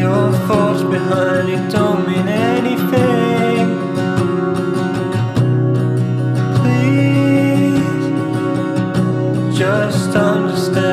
your thoughts behind you don't mean anything. Please, just understand.